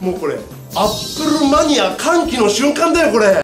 もうこれアップルマニア歓喜の瞬間だよこれ。